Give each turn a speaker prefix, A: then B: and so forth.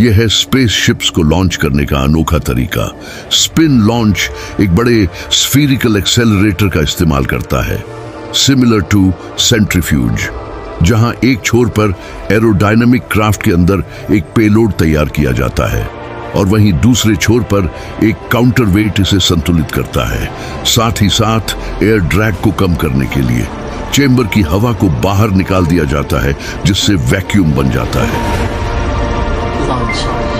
A: यह है space ships को लॉन्च करने का अनोखा तरीका। स्पिन लॉन्च एक बड़े स्फीरिकल एक्सेलरेटर का इस्तेमाल करता है सिमिलर टू सेंट्रीफ्यूज जहाँ एक छोर पर एरोडायनामिक क्राफ्ट के अंदर एक पेलोड तैयार किया जाता है, और वहीं दूसरे छोर पर एक काउंटर वेट इसे संतुलित करता है, साथ ही साथ एयर ड्रैग को कम करने के लिए। चेंबर की हवा को बाहर निकाल दिया जाता है, जिससे वैक्यूम बन जाता है।
B: Sorry.